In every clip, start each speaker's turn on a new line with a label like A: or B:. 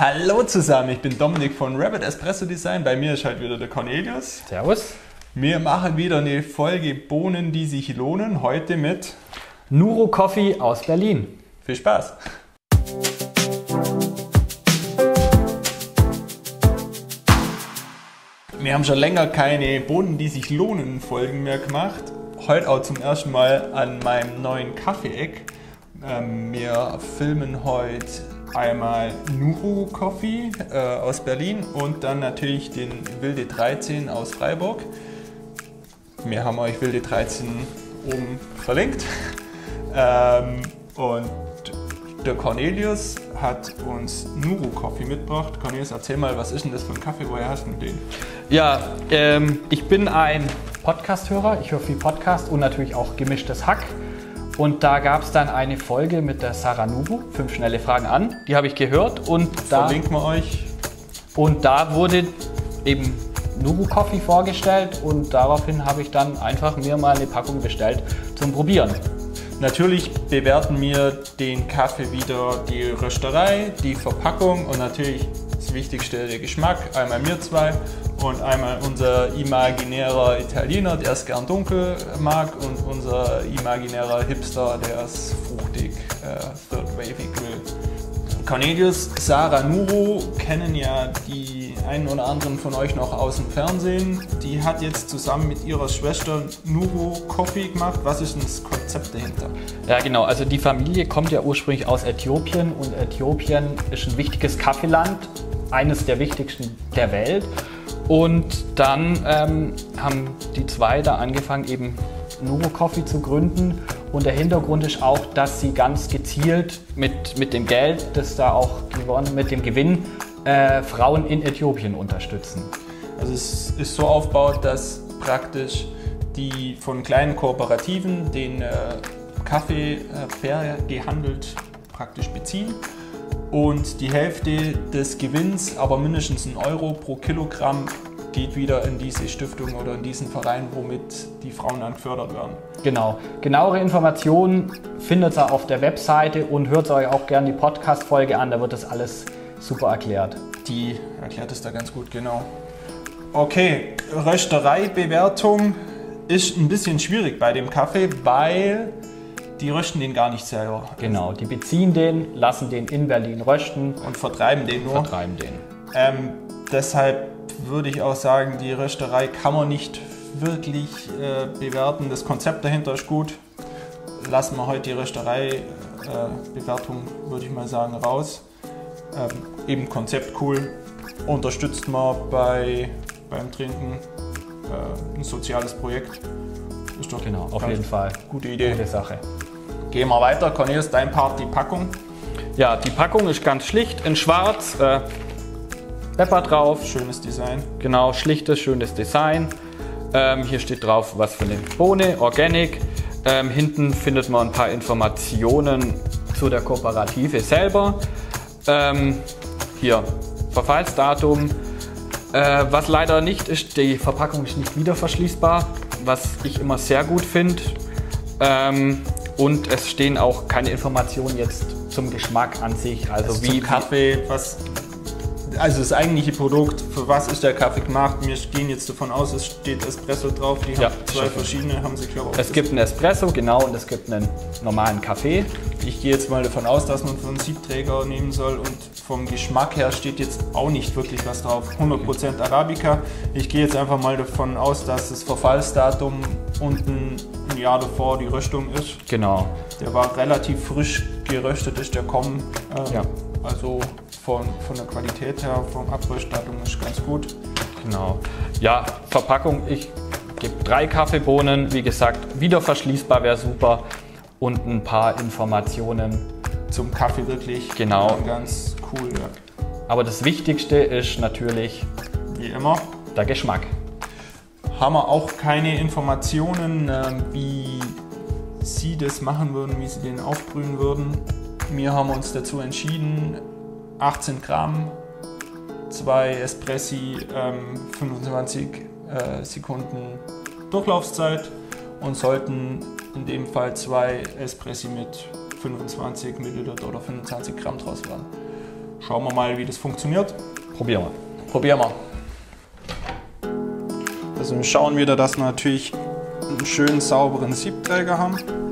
A: Hallo zusammen, ich bin Dominik von Rabbit Espresso Design. Bei mir ist halt wieder der Cornelius.
B: Servus.
A: Wir machen wieder eine Folge Bohnen, die sich lohnen. Heute mit
B: Nuro Coffee aus Berlin.
A: Viel Spaß. Wir haben schon länger keine Bohnen, die sich lohnen Folgen mehr gemacht. Heute auch zum ersten Mal an meinem neuen Kaffee-Eck. Ähm, wir filmen heute einmal Nuru Coffee äh, aus Berlin und dann natürlich den Wilde 13 aus Freiburg. Wir haben euch Wilde 13 oben verlinkt. Ähm, und der Cornelius hat uns Nuru Coffee mitgebracht. Cornelius, erzähl mal, was ist denn das für ein Kaffee? Woher hast du den?
B: Ja, ähm, ich bin ein Podcast-Hörer. Ich höre viel Podcast und natürlich auch gemischtes Hack. Und da gab es dann eine Folge mit der Sarah Nubu, fünf schnelle Fragen an. Die habe ich gehört und da,
A: Verlinken wir euch.
B: und da wurde eben Nubu Coffee vorgestellt und daraufhin habe ich dann einfach mir mal eine Packung bestellt zum Probieren.
A: Natürlich bewerten wir den Kaffee wieder die Rösterei, die Verpackung und natürlich das Wichtigste der Geschmack. Einmal wir zwei und einmal unser imaginärer Italiener, der es gern dunkel mag und unser imaginärer Hipster, der es fruchtig äh, Third Wavy Grill. Cornelius, Sarah Nuro kennen ja die einen oder anderen von euch noch aus dem Fernsehen. Die hat jetzt zusammen mit ihrer Schwester Nuro Coffee gemacht. Was ist denn das Konzept dahinter?
B: Ja, genau. Also die Familie kommt ja ursprünglich aus Äthiopien und Äthiopien ist ein wichtiges Kaffeeland, eines der wichtigsten der Welt. Und dann ähm, haben die zwei da angefangen, eben Nuro Coffee zu gründen. Und der Hintergrund ist auch, dass sie ganz gezielt mit, mit dem Geld, das da auch gewonnen, mit dem Gewinn, äh, Frauen in Äthiopien unterstützen.
A: Also es ist so aufgebaut, dass praktisch die von kleinen Kooperativen den äh, Kaffee äh, fair gehandelt praktisch beziehen und die Hälfte des Gewinns, aber mindestens ein Euro pro Kilogramm, geht wieder in diese Stiftung oder in diesen Verein, womit die Frauen dann gefördert werden.
B: Genau. Genauere Informationen findet ihr auf der Webseite und hört euch auch gerne die Podcast-Folge an, da wird das alles super erklärt.
A: Die erklärt es da ganz gut, genau. Okay, Röstereibewertung ist ein bisschen schwierig bei dem Kaffee, weil die rösten den gar nicht selber
B: Genau, die beziehen den, lassen den in Berlin rösten,
A: und vertreiben den nur.
B: vertreiben den.
A: Ähm, deshalb würde ich auch sagen, die Rösterei kann man nicht wirklich äh, bewerten. Das Konzept dahinter ist gut. Lassen wir heute die Rösterei-Bewertung, würde ich mal sagen, raus. Ähm, eben Konzept cool. Unterstützt man bei, beim Trinken äh, ein soziales Projekt. Ist doch
B: Genau, auf jeden Fall.
A: Gute Idee.
B: Gute Sache.
A: Gehen wir weiter. Cornelius, dein Part, die Packung.
B: Ja, die Packung ist ganz schlicht in schwarz. Äh, Pepper drauf,
A: Schönes Design.
B: Genau, schlichtes, schönes Design. Ähm, hier steht drauf, was für eine Bohne, Organic. Ähm, hinten findet man ein paar Informationen zu der Kooperative selber. Ähm, hier, Verfallsdatum. Äh, was leider nicht ist, die Verpackung ist nicht wieder verschließbar, was ich immer sehr gut finde. Ähm, und es stehen auch keine Informationen jetzt zum Geschmack an sich. Also,
A: Also
B: wie
A: wie Kaffee, was also das eigentliche Produkt, für was ist der Kaffee gemacht? Wir gehen jetzt davon aus, es steht Espresso drauf. Die
B: Ja,
A: haben zwei verschiedene, haben sie glaube ich.
B: Es gibt einen Espresso, genau, und es gibt einen normalen Kaffee.
A: Ich gehe jetzt mal davon aus, dass man einen Siebträger nehmen soll und vom Geschmack her steht jetzt auch nicht wirklich was drauf. 100% Arabica. Ich gehe jetzt einfach mal davon aus, dass das Verfallsdatum unten ein Jahr davor die Röstung ist.
B: Genau.
A: Der war relativ frisch geröstet, ist der kommen. Ähm,
B: Ja.
A: Also von, von der Qualität her, vom Abröstdatum ist ganz gut.
B: Genau. Ja, Verpackung, ich gebe drei Kaffeebohnen, wie gesagt, wieder verschließbar wäre super und ein paar Informationen.
A: Zum Kaffee wirklich
B: Genau.
A: ganz cool, ja.
B: Aber das Wichtigste ist natürlich
A: wie immer.
B: der Geschmack.
A: Haben wir auch keine Informationen, ähm, wie Sie das machen würden, wie Sie den aufbrühen würden. Wir haben uns dazu entschieden, 18 Gramm, zwei Espressi, ähm, 25 äh, Sekunden Durchlaufzeit und sollten in dem Fall zwei Espressi mit 25 Milliliter oder 25 Gramm draus werden. Schauen wir mal, wie das funktioniert.
B: Probieren wir.
A: Probieren wir. Also wir schauen wieder, dass wir natürlich einen schönen sauberen Siebträger haben.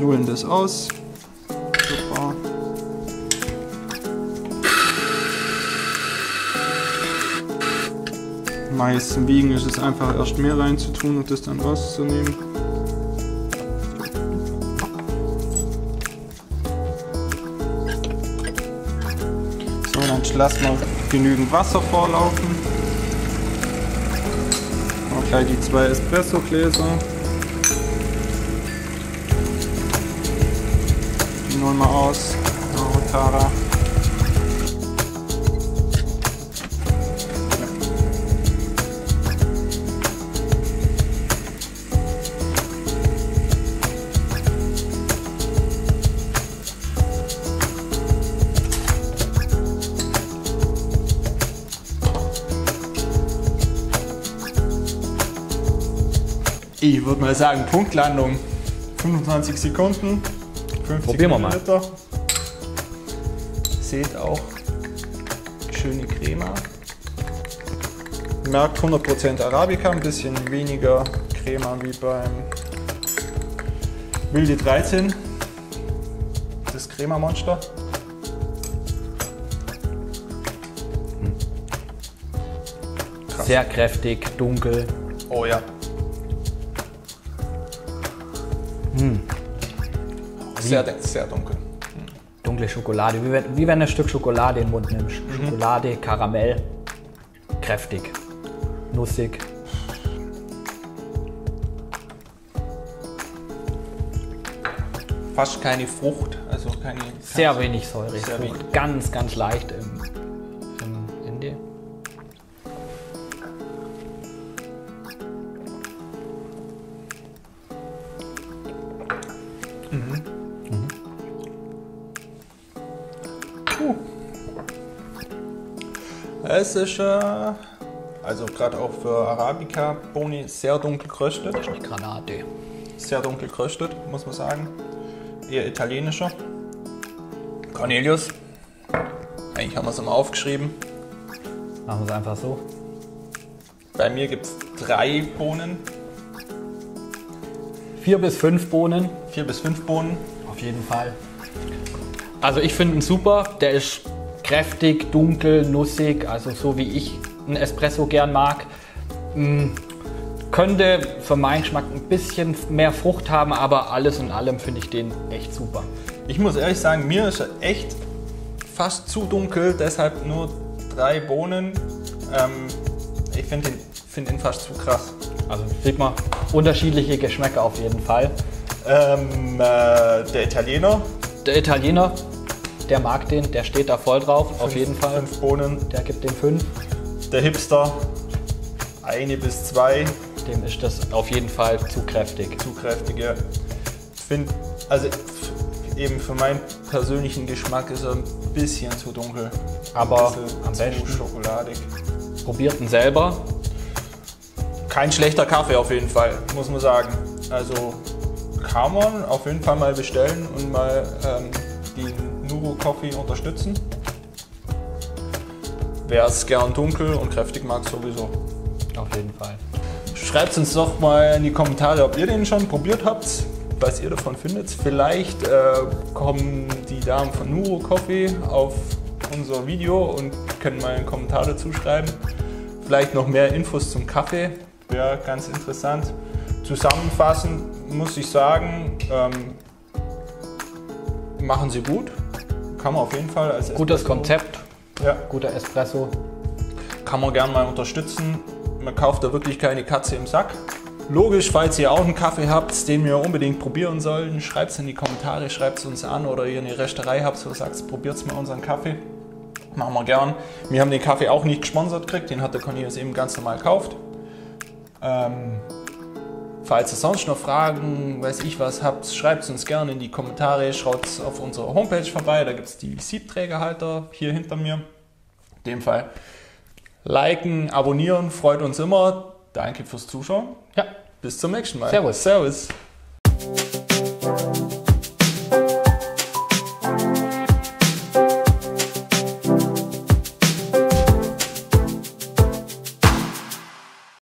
A: Nullen das aus. Super. Meist Wiegen ist es einfach erst mehr reinzutun und das dann rauszunehmen. So, dann lassen wir genügend Wasser vorlaufen. Auch gleich die zwei Espresso-Gläser. Holen wir aus. Tara. Ich würde mal sagen, Punktlandung. 25 Sekunden. 50
B: Probieren wir mal.
A: Seht auch schöne Crema. Merkt 100% Arabica, ein bisschen weniger Crema wie beim Wilde 13. Das Crema Monster.
B: Sehr kräftig, dunkel.
A: Oh ja. Sehr, sehr dunkel.
B: Dunkle Schokolade, wie wenn, wie wenn du ein Stück Schokolade in den Mund nimmst. Schokolade, Karamell, kräftig, nussig.
A: Fast keine Frucht, also keine.
B: Sehr wenig Säure.
A: Sehr
B: Frucht.
A: wenig.
B: Ganz, ganz leicht im
A: Es ist, äh, also gerade auch für Arabica Boni sehr dunkel geröstet.
B: Nicht Granate.
A: Sehr dunkel geröstet, muss man sagen. Eher italienischer. Cornelius. Eigentlich haben wir es immer aufgeschrieben.
B: Machen wir es einfach so.
A: Bei mir gibt es drei Bohnen,
B: Vier bis fünf Bohnen,
A: vier bis fünf Bohnen.
B: auf jeden Fall. Also ich finde ihn super. Der ist kräftig, dunkel, nussig, also so wie ich einen Espresso gern mag. Mm, Könnte für meinen Geschmack ein bisschen mehr Frucht haben, aber alles in allem finde ich den echt super.
A: Ich muss ehrlich sagen, mir ist er echt fast zu dunkel, deshalb nur drei Bohnen. Ähm, ich finde ihn, find ihn fast zu krass.
B: Also sieht man unterschiedliche Geschmäcker auf jeden Fall.
A: Ähm, äh, der Italiener,
B: Der Italiener, der mag den, der steht da voll drauf, auf
A: fünf-
B: jeden Fall.
A: Fünf Bohnen.
B: Der gibt den fünf.
A: Der Hipster, eine bis zwei.
B: Dem ist das auf jeden Fall zu kräftig.
A: zu kräftige. Find, also f- eben für meinen persönlichen Geschmack ist er ein bisschen zu dunkel.
B: Aber am
A: zu
B: besten
A: schokoladig.
B: probiert ihn selber.
A: Kein schlechter Kaffee auf jeden Fall, muss man sagen. Also kann man auf jeden Fall mal bestellen und mal ähm, die Nuro Coffee unterstützen. Wer es gern dunkel und kräftig mag, sowieso.
B: Auf jeden Fall.
A: Schreibt uns doch mal in die Kommentare, ob ihr den schon probiert habt, was ihr davon findet. Vielleicht äh, kommen die Damen von Nuro Coffee auf unser Video und können mal einen Kommentar dazu schreiben. Vielleicht noch mehr Infos zum Kaffee, wäre ganz interessant. Zusammenfassend muss ich sagen, ähm, machen sie gut. Kann man auf jeden Fall als
B: Gutes
A: Espresso-
B: Konzept,
A: Ja,
B: guter Espresso.
A: kann man gerne mal unterstützen. Man kauft da wirklich keine Katze im Sack. Logisch, falls ihr auch einen Kaffee habt, den wir unbedingt probieren sollen, schreibt es in die Kommentare, schreibt es uns an oder ihr eine Resterei habt, wo ihr sagt, probiert mal unseren Kaffee. Machen wir gern. Wir haben den Kaffee auch nicht gesponsert gekriegt, den hat der Cornelius eben ganz normal gekauft. Ähm, falls ihr sonst noch Fragen, weiß ich was habt, schreibt es uns gerne in die Kommentare, schaut auf unserer Homepage vorbei, da gibt es die Siebträgerhalter hier hinter mir. In dem Fall liken, abonnieren, freut uns immer. Danke fürs Zuschauen.
B: Ja,
A: Bis zum nächsten Mal.
B: Servus.
A: Servus.